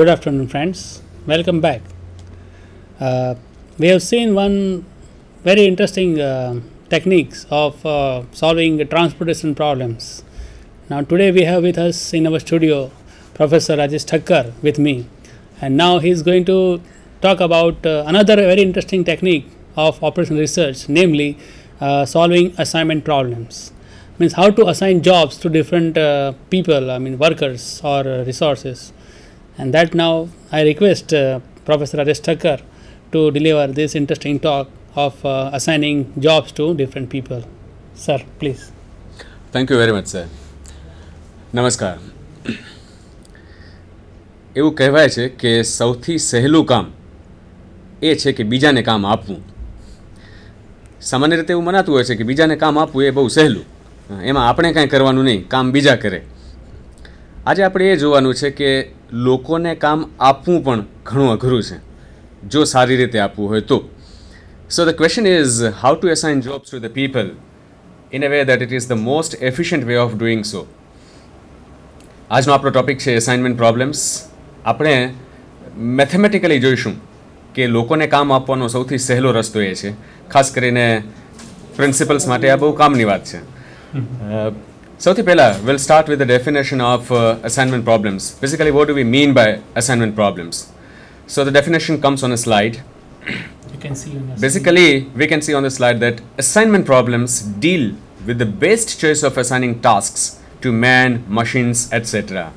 Good afternoon, friends. Welcome back. Uh, we have seen one very interesting uh, techniques of uh, solving transportation problems. Now, today we have with us in our studio Professor Rajesh Thakkar with me, and now he is going to talk about uh, another very interesting technique of operation research, namely uh, solving assignment problems. Means how to assign jobs to different uh, people, I mean workers or resources and that now I request uh, Professor Rajesh Thakkar to deliver this interesting talk of uh, assigning jobs to different people. Sir, please. Thank you very much sir નમસ્કાર એવું કહેવાય છે કે સૌથી સહેલું કામ એ છે કે બીજાને કામ આપવું સામાન્ય રીતે એવું મનાતું હોય છે કે બીજાને કામ આપવું એ બહુ સહેલું એમાં આપણે કાંઈ કરવાનું નહીં કામ બીજા કરે આજે આપણે એ જોવાનું છે કે લોકોને કામ આપવું પણ ઘણું અઘરું છે. જો સારી રીતે આપવું હોય તો. So the question is how to assign jobs to the people in a way that it is the most efficient way of doing so આજનો આપણો ટોપિક છે અસાઇનમેન્ટ પ્રોબ્લેમ્સ આપણે મેથેમેટિકલી જોઈશું કે લોકોને કામ આપવાનો સૌથી સહેલો રસ્તો એ છે. ખાસ કરીને પ્રિન્સિપલ્સ માટે આ બહુ કામની વાત છે. Sauti Pella, we'll start with the definition of uh, assignment problems. Basically, what do we mean by assignment problems? So the definition comes on a slide. You can see Basically, we can see on the slide that assignment problems deal with the best choice of assigning tasks to man, machines, etc.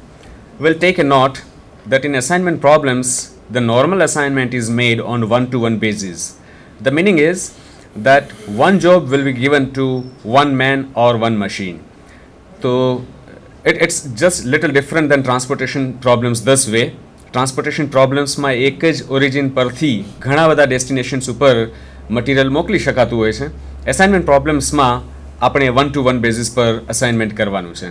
We'll take a note that in assignment problems, the normal assignment is made on one-to-one basis. The meaning is that one job will be given to one man or one machine. So it, it's just little different than transportation problems this way. Transportation પ્રોબ્લેમ્સમાં એક જ origin પરથી ઘણા બધા destinations ઉપર material મોકલી શકાતું હોય છે એસાઇનમેન્ટ પ્રોબ્લેમ્સમાં આપણે વન ટુ વન બેઝિસ પર અસાઇનમેન્ટ કરવાનું છે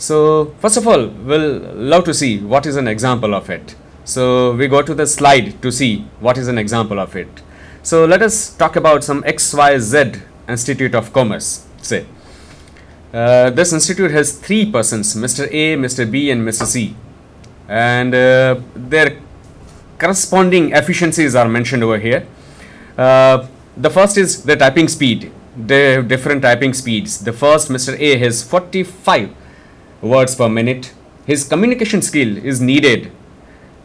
so first of all will love to see what is an example of it so we go to the slide to see what is an example of it so let us talk about some X Y Z institute of commerce say Uh, this institute has three persons Mr. A, Mr. B, and Mr. C. And uh, their corresponding efficiencies are mentioned over here. Uh, the first is the typing speed. They have different typing speeds. The first, Mr. A, has 45 words per minute. His communication skill is needed.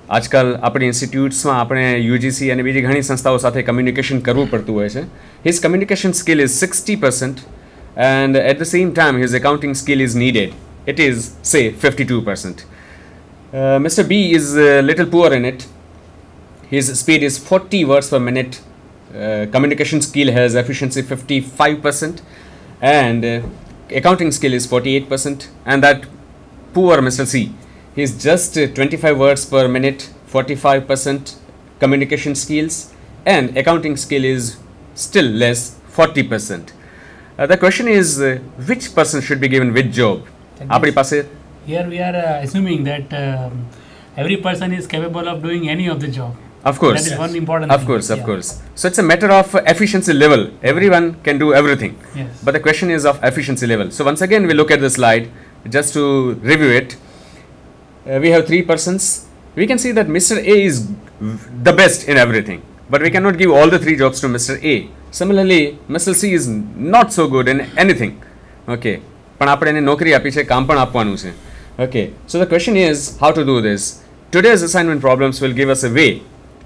આજકાલ આપણી ઇન્સ્ટિટ્યૂટ્સમાં આપણે UGC અને બીજી ઘણી સંસ્થાઓ સાથે communication કરવું પડતું હોય છે his communication skill is sixty percent and at the same time his accounting skill is needed. It is say 52% uh, mr b is a little poor in it. His speed is 40 words per minute. Uh, communication skill has efficiency 55% and uh, accounting skill is 48% and that poor mr c he's just uh, 25 words per minute 45% communication skills. And accounting skill is still less 40% uh, the question is uh, which person should be given which job આપણી પાસે Here we are uh, assuming that um, every person is capable of doing any of the job. of course That is one important of thing. course of Yeah. course so it's a matter of uh, efficiency level everyone can do everything Yes. but the question is of efficiency level so once again we look at the slide just to review it uh, we have three persons we can see that mr a is the best in everything but we cannot give all the three jobs to mr a similarly mr c is not so good in anything okay પણ આપણે એને નોકરી આપી છે કામ પણ આપવાનું છે okay so the question is how to do this today's assignment problems will give us a way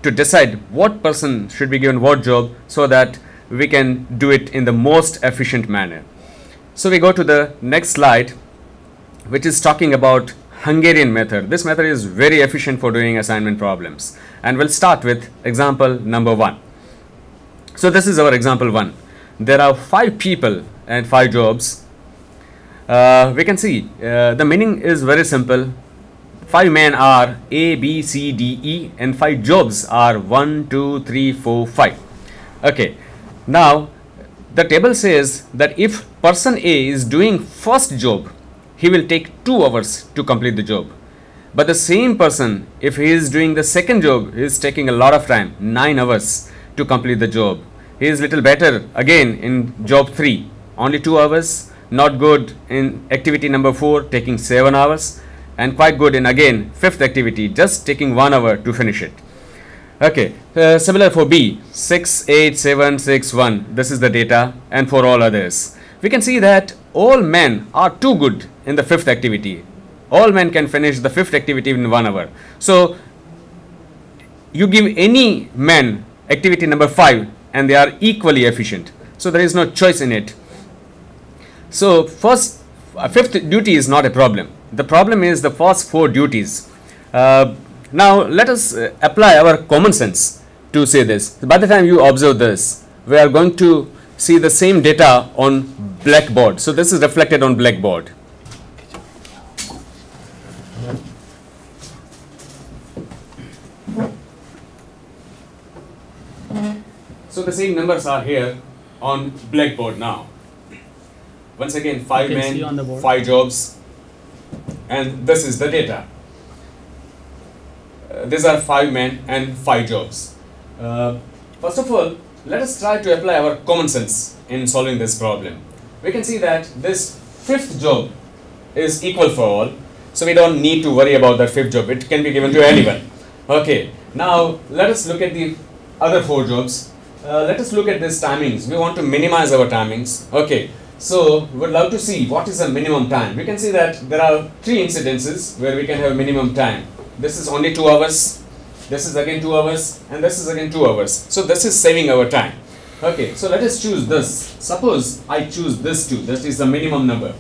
to decide what person should be given what job so that we can do it in the most efficient manner so we go to the next slide which is talking about Hungarian method. This method is very efficient for doing assignment problems. And we'll start with example number one. So this is our example one. There are five people and five jobs. Uh, we can see uh, the meaning is very simple. Five men are A, B, C, D, E, and five jobs are one, two, three, four, five. Okay. Now the table says that if person A is doing first job, he will take two hours to complete the job. But the same person, if he is doing the second job, he is taking a lot of time, nine hours to complete the job. He is little better again in job three, only two hours. Not good in activity number four, taking seven hours. and quite good in again fifth activity, just taking one hour to finish it. Okay, uh, similar for B, 6, 8, 7, 6, 1. This is the data and for all others. We can see that all men are too good in the fifth activity. All men can finish the fifth activity in one hour. So, you give any man activity number 5 and they are equally efficient. So, there is no choice in it. So, first, uh, fifth duty is not a problem. The problem is the first four duties. Uh, now, let us uh, apply our common sense to say this. By the time you observe this, we are going to see the same data on blackboard. So, this is reflected on blackboard. The same numbers are here on blackboard now. Once again, five can see on the men, five jobs, and this is the data. Uh, these are five men and five jobs. Uh, first of all, let us try to apply our common sense in solving this problem. We can see that this fifth job is equal for all, so we don't need to worry about that fifth job. It can be given to anyone. Okay, now let us look at the other four jobs. Uh, let us look at this timings. We want to minimize our timings. Okay, so we would love to see what is the minimum time. We can see that there are three incidences where we can have minimum time. This is only two hours. This is again two hours, and this is again two hours. So this is saving our time. Okay, so let us choose this. Suppose I choose this two. That is the minimum number.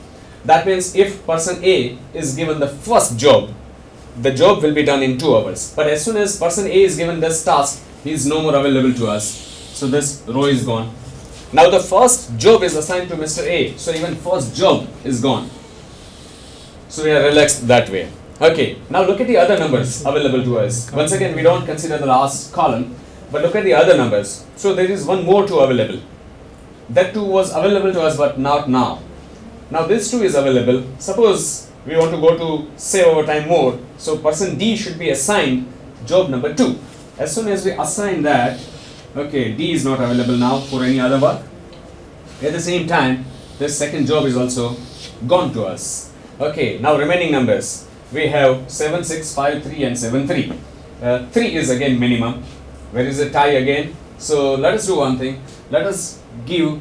That means if person A is given the first job, the job will be done in two hours. But as soon as person A is given this task, he is no more available to us. So this row is gone. Now the first job is assigned to Mr. A. So even first job is gone. So we are relaxed that way. Okay, now look at the other numbers available to us. Once again, we don't consider the last column, but look at the other numbers. So there is one more two available. That two was available to us, but not now. Now this two is available. Suppose we want to go to save our time more. So person D should be assigned job number two. As soon as we assign that, okay, D is not available now for any other work. At the same time, this second job is also gone to us. Okay, now remaining numbers. We have 7, 6, 5, 3 and 7, 3. Uh, 3 is again minimum. Where is the tie again? So let us do one thing. Let us give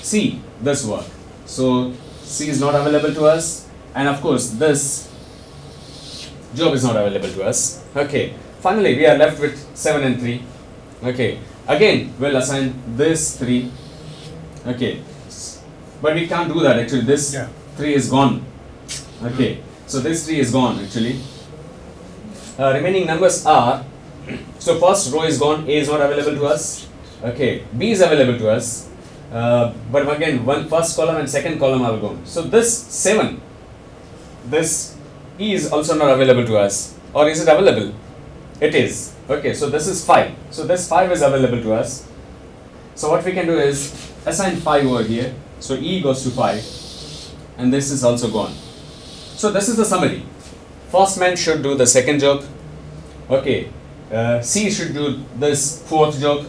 C this work. So C is not available to us and of course this job is not available to us. Okay, finally we are left with 7 and 3. Okay, again we'll assign this 3. Okay, but we can't do that actually. This Yeah. 3 is gone. Okay, so this 3 is gone actually. Uh, remaining numbers are so first row is gone, A is not available to us. Okay, B is available to us. Uh, but again, one first column and second column are gone. So this 7, this E is also not available to us. Or is it available? It is. Okay, so this is 5. So this 5 is available to us. So what we can do is assign 5 over here. So E goes to 5. And this is also gone. So this is the summary. First man should do the second job. Okay, uh, C should do this fourth job.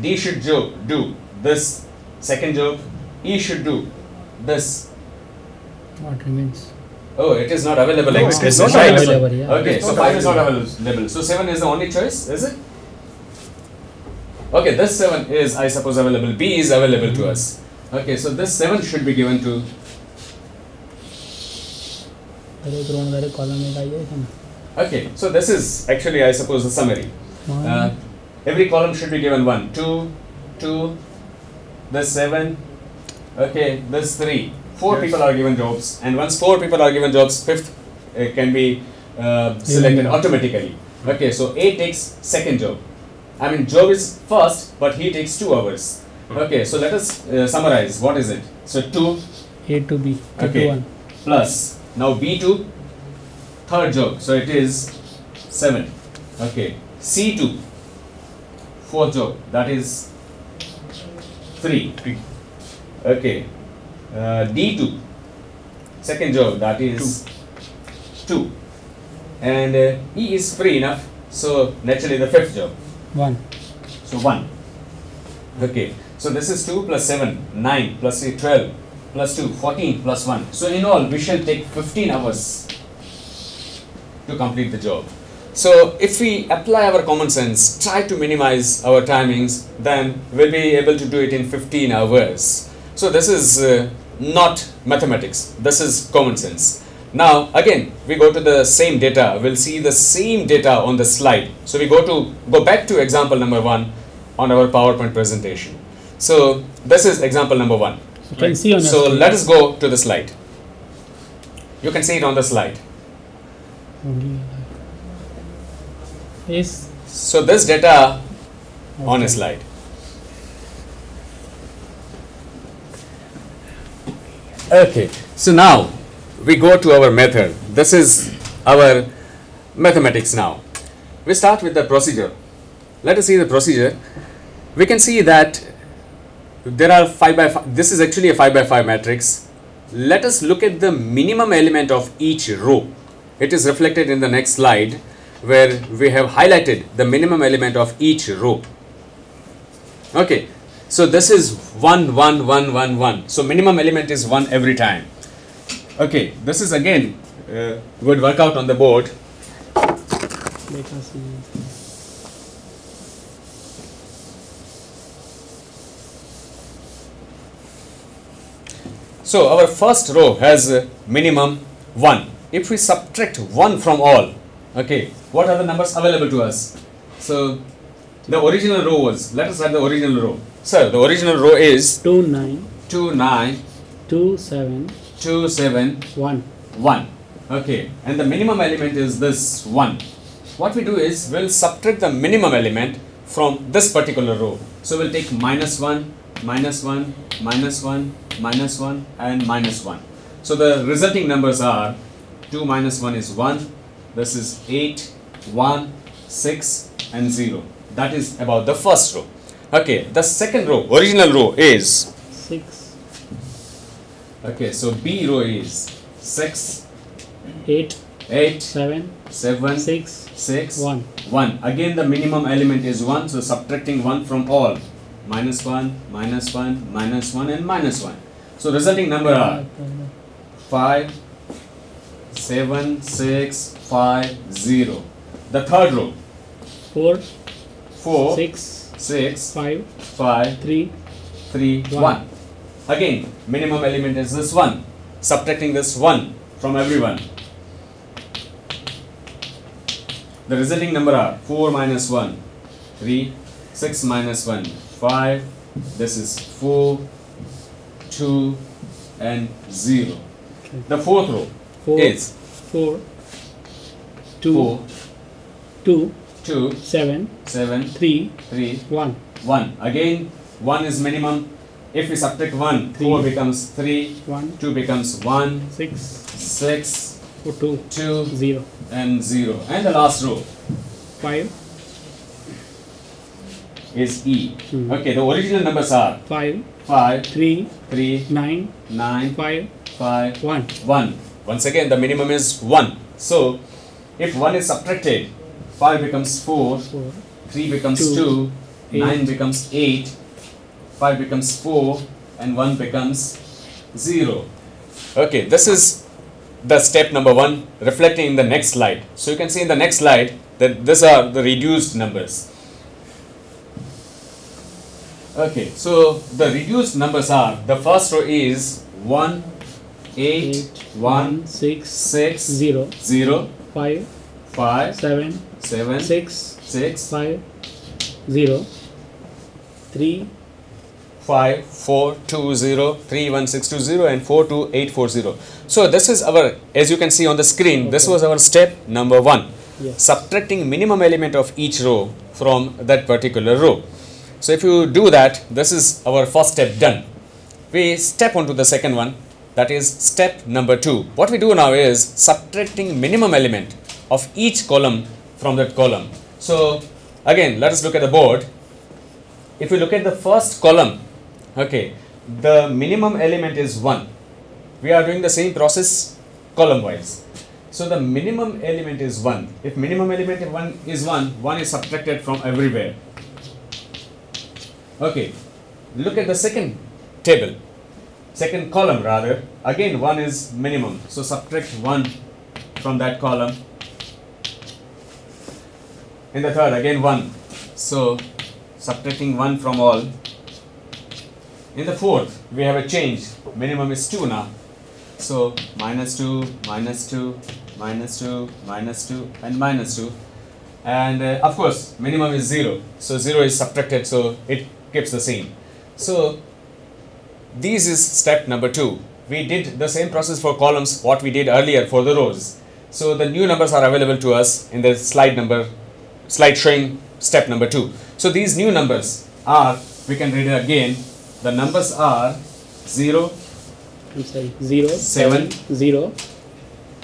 D should do, do this second job. E should do this. What remains? Oh, it is not available. No, it is not available. Yeah. Okay, so five available. is not available. So seven is the only choice, is it? Okay, this seven is, I suppose, available. B is available mm -hmm. to us. Okay, so this seven should be given to. Okay, so this is actually, I suppose, the summary. Uh, every column should be given one, two, two, this seven. Okay, this three. Four Yes. people are given jobs, and once four people are given jobs, fifth uh, can be uh, selected Given. automatically. Okay, so A takes second job. I mean, job is first, but he takes two hours. Okay, so let us uh, summarize. What is it? So two A to B to Okay. one plus now B2 third job so it is 7 okay C2 fourth job that is 3 Three. okay D2 second job that is 2 and uh, E is free enough so naturally the fifth job. One. So 1 okay. So this is 2 plus 7 9 plus 3 12 plus 2 14 plus 1 so in all we shall take 15 hours to complete the job. So if we apply our common sense, try to minimize our timings, then we'll be able to do it in 15 hours. So this is uh, not mathematics, this is common sense. Now again, we go to the same data, we'll see the same data on the slide. So we go to, go back to example number one on our PowerPoint presentation. So this is example number one. You can see on So let us go to the slide. You can see it on the slide. Yes. So this data on a slide. Okay, so now we go to our method. This is our mathematics now. We start with the procedure. Let us see the procedure. We can see that there are 5 by 5. This is actually a 5 by 5 matrix. Let us look at the minimum element of each row. It is reflected in the next slide where we have highlighted the minimum element of each row. Okay, so this is 1, 1, 1, 1, 1. So minimum element is 1 every time. Okay, this is again uh, would work out on the board. Let us see. So our first row has uh, minimum 1. If we subtract 1 from all, okay, what are the numbers available to us? So the original row was, let us write the original row. Sir, the original row is 2 9 2, 9, 2 7 2, 7, 1. 1. Okay, and the minimum element is this 1. What we do is we'll subtract the minimum element from this particular row. So we'll take minus 1, minus 1, minus 1, minus 1, and minus 1. So the resulting numbers are 2 minus 1 is 1, this is 8, 1, 6, and 0. That is about the first row. Okay, the second row, original row is 6 okay, so B row is 6, 8 8, 7 7, 6 6, 1. 1. Again, the minimum element is 1, so subtracting 1 from all. Minus 1, minus 1, minus 1, and minus 1. So, resulting number are 5, 7, 6, 5, 0. The third row 4 4, 6 6, 5 5, 3 3, One. 1. Again, minimum element is this 1. Subtracting this 1 from everyone. The resulting number are 4 minus 1, 3, 6 minus 1, 5. This is 4, 2, and 0. Okay. The fourth row 4 is 4 2 4, 2 2, 7 7, 3 3, 1. 1. Again, 1 is minimum. If we subtract 1, Three. 4 becomes 3, 1 2 becomes 1, 6 6, 4 2 2, 0 and 0. And the last row 5 is E. Hmm. Okay, the original numbers are 5 5, 3 3, 9 9, 5 5, 1. 1. Once again, the minimum is 1. So, if 1 is subtracted, 5 becomes 4, 4 3 becomes Two, 2, 9 becomes 8, 5 becomes 4, and 1 becomes 0. Okay, this is the step number 1 reflecting in the next slide. So you can see in the next slide that these are the reduced numbers. Okay, so the reduced numbers are the first row is 1, 8, 1, 6 6, 0 0, 5 5, 7 7, 6 6, 5 0 3 5 4 2 0 3 1 6 2 0 and 4 2 8 4 0 so this is our as you can see on the screen this was our step number 1 yes. Subtracting minimum element of each row from that particular row. So if you do that this is our first step done. We step on to the second one that is step number 2 what we do now is subtracting minimum element of each column from that column. So again let us look at the board. If we look at the first column okay the minimum element is 1 we are doing the same process column wise so the minimum element is 1 if minimum element of 1 is 1 1 is subtracted from everywhere. Okay look at the second table. Second column rather. Again 1 is minimum. So subtract 1 from that column in the third again 1 so subtracting 1 from all. In the fourth we have a change. Minimum is 2 now. So minus 2 minus 2 minus 2 minus 2 and minus 2 and uh, of course minimum is 0 so 0 is subtracted so it keeps the same. So this is step number 2 we did the same process for columns what we did earlier for the rows. So the new numbers are available to us in the slide number slide showing step number 2 so these new numbers are we can read it again the numbers are 0 I'm sorry, 0, Seven. 0,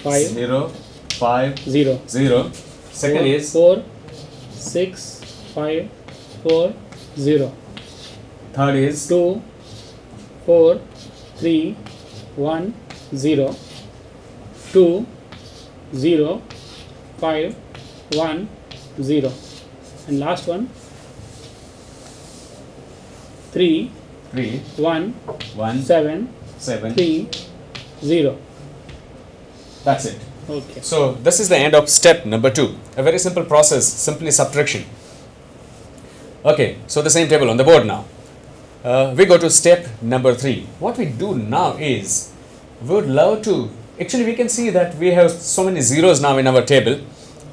5, 0 5 0. 0 second Four- is 4, 6, 5, 4, 0. third is 2, 4, 3, 1, 0. 2, 0, 5, 1, 0. And last one 3, 3 1, 1 7, 7 3, 0. that's it Okay. So this is the end of step number two. A very simple process, simply subtraction. Okay, so the same table on the board now. Uh, we go to step number three. What we do now is we would love to actually we can see that we have so many zeros now in our table.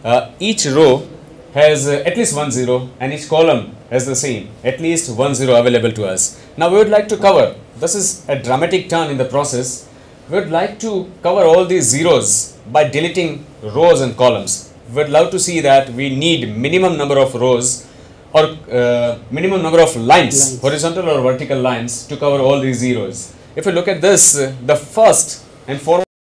Uh, each row has uh, at least one zero and each column has the same at least one zero available to us. Now we would like to cover this is a dramatic turn in the process we would like to cover all these zeros by deleting rows and columns. We would love to see that we need minimum number of rows or uh, minimum number of lines, Lines. horizontal or vertical lines to cover all these zeros. If you look at this, uh, the first and foremost